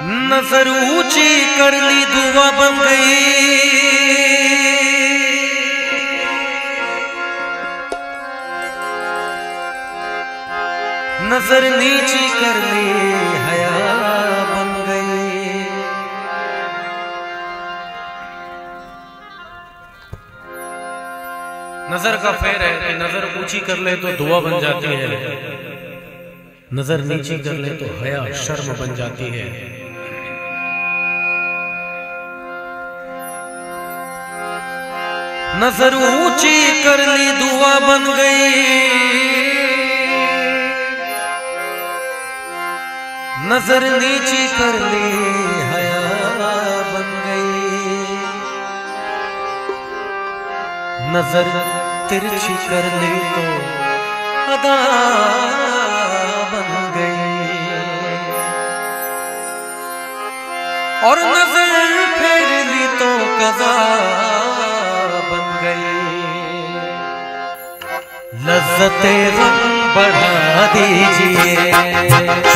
नज़र ऊँची कर ली, दुआ बन गई। नज़र नीची कर ली, हया बन गई। नज़र का फेर है कि नज़र ऊँची कर ले तो दुआ बन जाती है। नज़र नीची कर ले तो हया, शर्म बन जाती है। नज़र ऊँची कर ली, दुआ बन गई। नज़र नीची कर ली, हया बन गई। नज़र तिरछी कर ली तो अदा बन गई। और नज़र फेर ली तो कदा लज्जते बढ़ा दीजिए।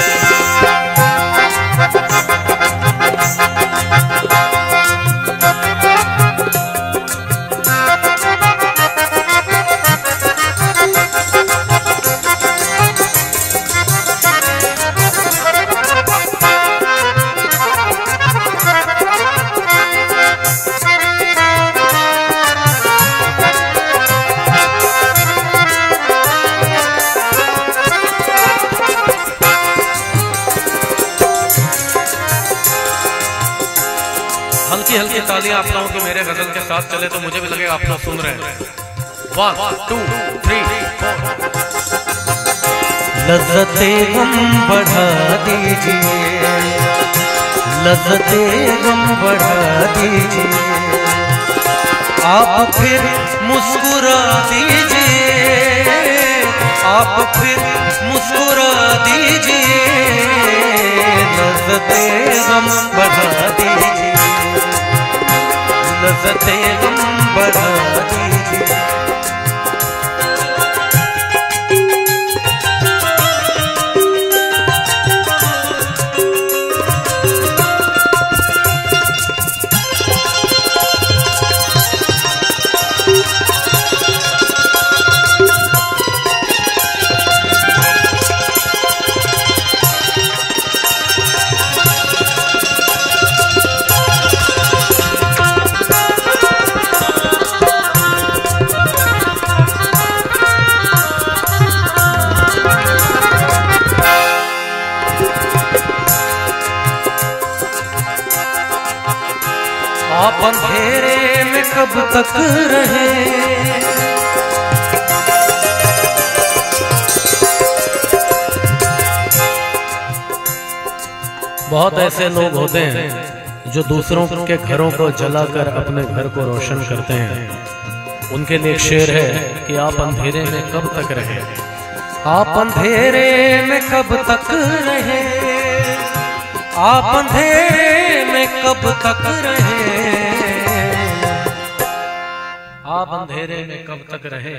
हल्की तालियाँ आप लोगों की मेरे गज़ल के साथ चले तो मुझे भी लगेगा आप लोग सुन रहे हैं। वन टू थ्री लज्जते गम बढ़ा दीजिए। लज्जते गम बढ़ा दीजिए। आप फिर मुस्कुरा दीजिए। आप फिर मुस्कुरा दीजिए। लज्जते गम बढ़ा दीजिए। लज्जते गम तक रहे। बहुत ऐसे लोग होते हैं जो दूसरों के घरों को जलाकर अपने घर को रोशन करते हैं। उनके लिए शेर है कि आप अंधेरे में कब तक रहे? आप अंधेरे में कब तक रहे? आप अंधेरे में कब तक रहे? अंधेरे में कब तक रहे?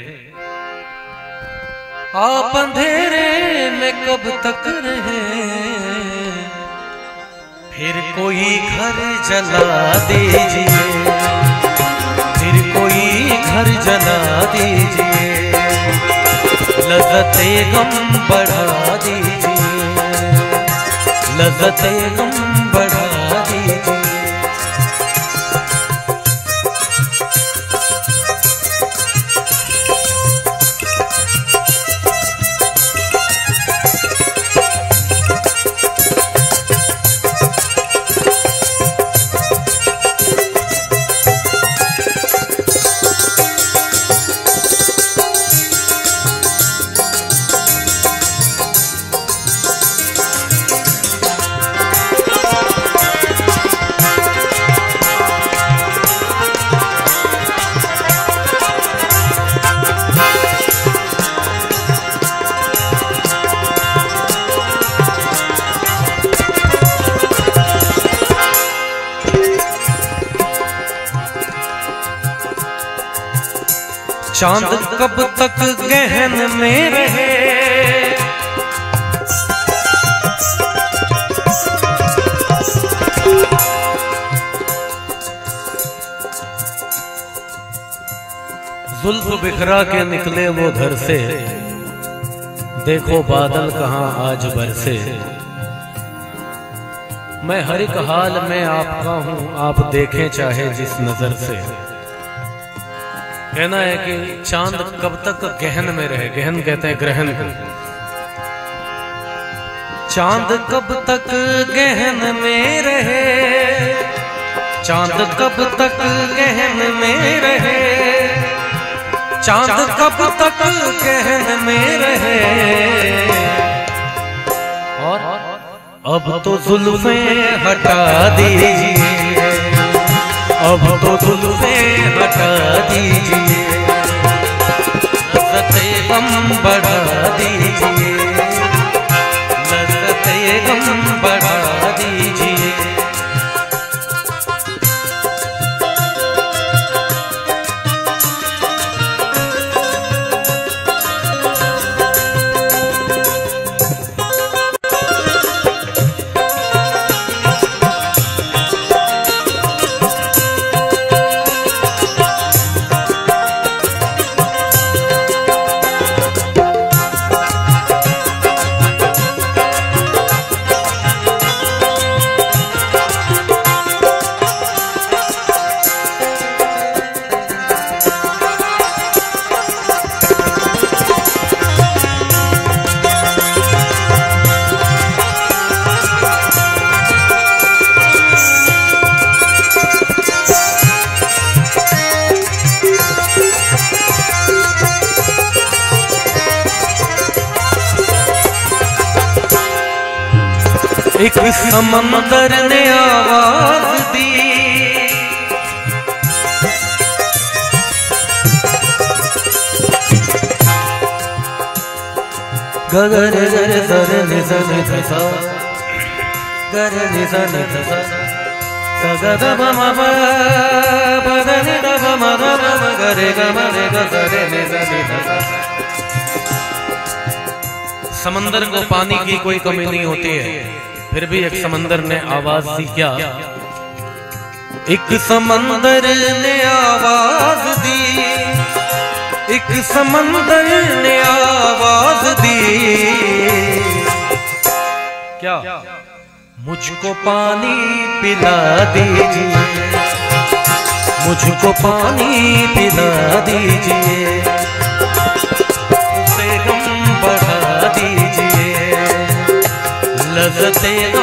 आप अंधेरे में कब तक रहे? फिर कोई घर जला दीजिए। फिर कोई घर जला दीजिए। लज्जते गम बढ़ा दीजिए। लज्जते गम बढ़ा चाँद कब तक गहन में रहे? जुल्फ बिखरा के निकले वो घर से। देखो बादल कहाँ आज बरसे। मैं हर एक हाल में आपका हूँ, आप देखें चाहे जिस नज़र से। कहना है कि चाँद कब तक गहन में रहे? गहन कहते हैं ग्रहण को। चाँद कब तक गहन में रहे? चाँद कब तक गहन में रहे? चाँद कब तक गहन में रहे? और अब तो जुल्फे हटा दीजिए। अब तो तुमसे हटा दीजिए लज्जते बढ़ा दीजिए एक समंदर ने आवाज़ दी। गगर गर सर निसन धसा गर निसन धसा सगद मम पदन दम मद मम गरे गम रे गरे धसा समंदर को पानी की कोई कमी नहीं होती है। फिर भी एक समंदर ने आवाज़ दी, क्या? एक समंदर ने आवाज़ दी। एक समंदर ने आवाज़ दी। क्या? मुझको पानी पिला दीजिए। मुझको पानी पिला दीजिए। लज्जते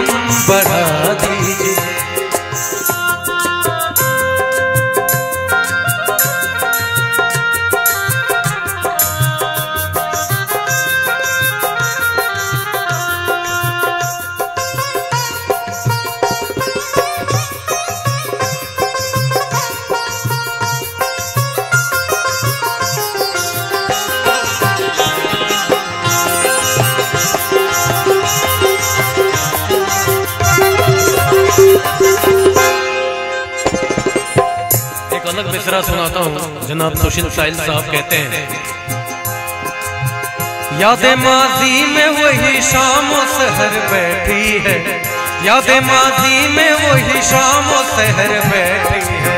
मिसरा सुनाता हूँ। जनाब सुशील साहिल साहब कहते हैं, यादें माजी में वही शाम शहर बैठी है। यादें माजी में वही शाम शहर बैठी है।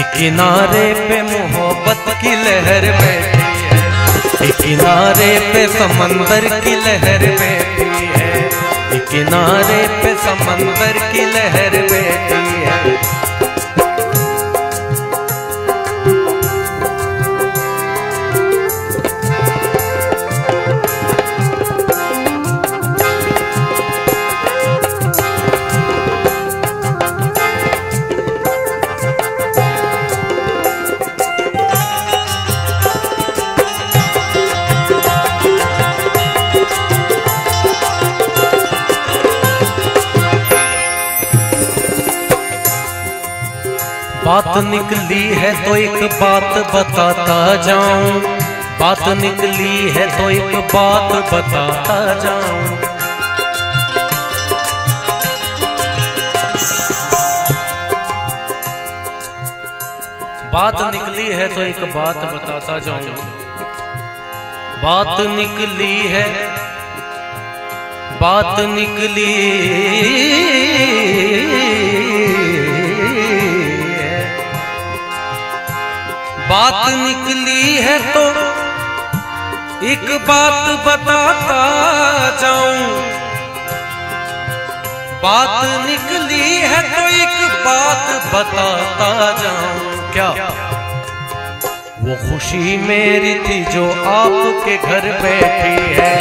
एक किनारे पे मोहब्बत की लहर बैठी है। एक किनारे पे समंदर की लहर बैठी है। एक किनारे पे समंदर की लहर बैठी है। बात निकली है तो एक बात बताता जाऊँ। बात निकली है तो एक बात बताता जाऊँ। बात निकली है तो एक बात बताता जाऊँ। बात निकली है, बात निकली। बात निकली है तो एक बात बताता जाऊँ। बात निकली है तो एक बात बताता जाऊँ। क्या? वो खुशी मेरी थी जो आपके घर बैठी है।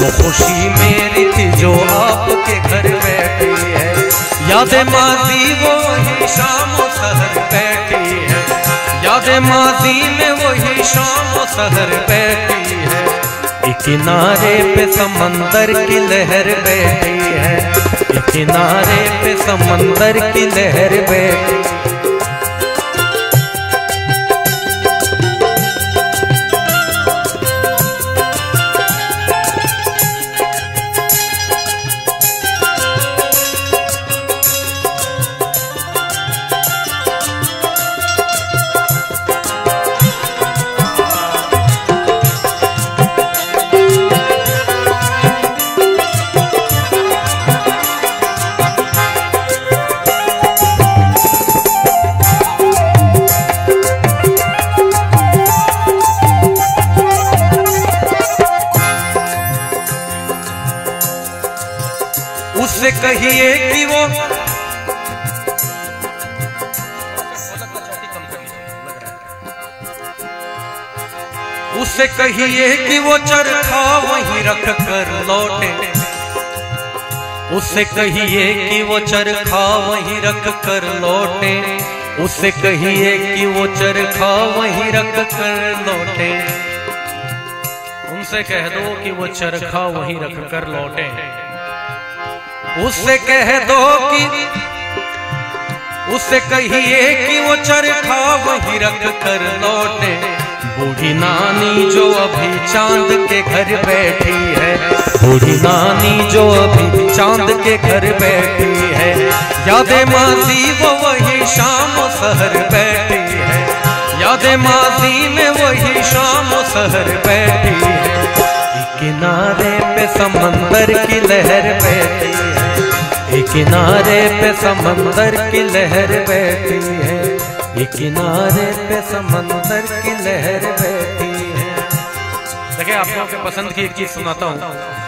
वो खुशी मेरी थी जो आपके घर बैठी है। याद माजी वो ही शाम सहर बैठी है। याद माजी में वही शाम सहर बैठी है। एक किनारे पे समंदर की लहर बैठी है। एक किनारे पे समंदर की लहर बैठी उससे कहिए कि वो चरखा वहीं रख कर लौटे। उससे कहिए कि वो चरखा वहीं रख कर लौटे। उससे कहिए कि वो चरखा वहीं रख कर लौटे। उनसे कह दो कि वो चरखा वहीं रख कर लौटे। उससे कह दो कि उससे कहिए कि वो चरखा वहीं रख कर लौटे। बूढ़ी नानी जो अभी चाँद के घर बैठी है। बूढ़ी नानी जो अभी चाँद के घर बैठी है। यादें माजी वो वही शाम सहर बैठी है। यादें माजी में वही शाम सहर बैठी है। किनारे पे समंदर की लहर बैठी है। किनारे पे समंदर की लहर बैठी है। किनारे पे समंदर की लहर बहती है। देखिए, आप लोगों के पसंद की एक चीज़ सुनाता हूँ।